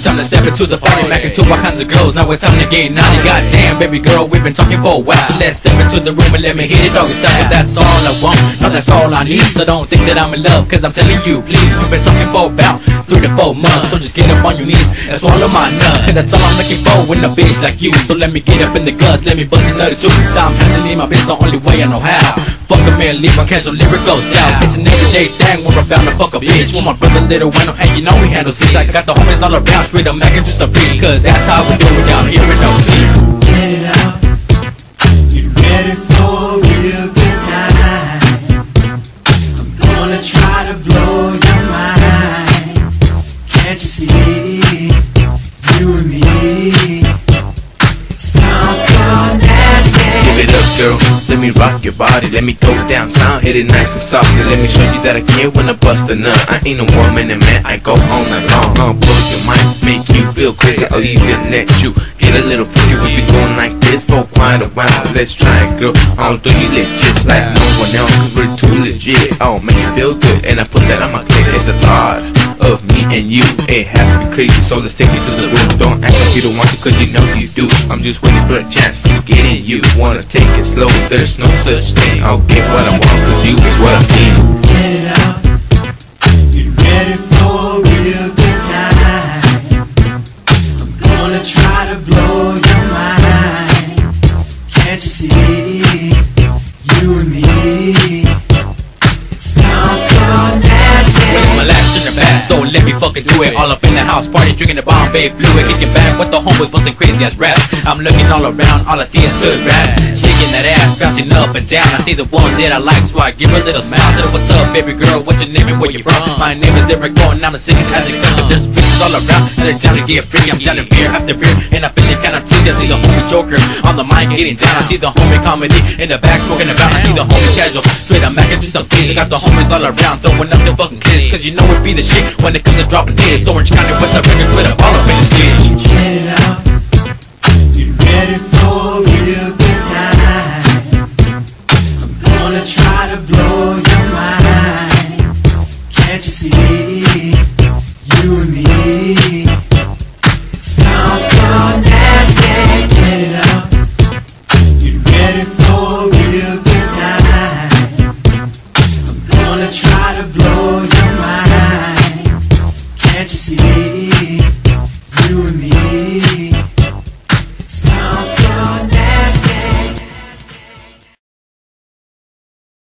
Time to step into the party, back into all kinds of girls. Now it's time to get naughty. Goddamn, baby girl, we've been talking for a while. So let's step into the room and let me hit it doggy style. That's all I want, no, that's all I need. So don't think that I'm in love, cause I'm telling you, please. We've been talking for about three to four months. So just get up on your knees and swallow my nut. Cause that's all I'm looking for in a bitch like you. So let me get up in the guts, let me bust another two. So I'm handling my bitch the only way I know how. Fuck a man, leave my cash on lyric goes down. It's an everyday thing when we're bound to fuck a bitch. With my brother Little Wayne, hey, you know we handle shit. I got the homies all around, straight up making to some feet. Cause that's how we do it down here in OC. Get it out. Get ready for a real girl. Let me rock your body. Let me go down sound. Hit it nice and soft. Let me show you that I care when I bust a nut. I ain't a woman and man. I go all night long. I'll blow your mind. Make you feel crazy. I'll even let you get a little freaky. We be going like this for quite a while. Let's try it, girl. I'll do you just like no one else. Cause we're too legit. I'll make you feel good. And I put that on my clit. It's a and you. It has to be crazy. So let's take it to the room. Don't act like you don't want to. Cause you know you do. I'm just waiting for a chance to get in you. Wanna take it slow. There's no such thing. I'll get what I want. Cause you is what I need. Get it out. Get ready for a real good time. I'm gonna try to blow your mind. Can't you see? You and me. Past, so let me fucking do it. All up in the house party, drinking the Bombay fluid. Kicking back with the homeboys, busting crazy ass raps. I'm looking all around, all I see is good raps. Shaking that ass, bouncing up and down. I see the ones that I like, so I give a little smile. Tell what's up, baby girl? What's your name and where you from? My name is Derek Going, I'm the city's as it comes. All around, and they're down to get free. I'm down in beer after beer, and I feel it kinda teasy. I see the homie Joker on the mic getting down. I see the homie comedy in the back smoking around. I see the homie casual, straight up macking through some things. I got the homies all around, throwing up the fucking kids. Cause you know it be the shit when it comes to dropping hits. Orange County, West Africa, with a all up in the ditch. Get it out. Get ready for a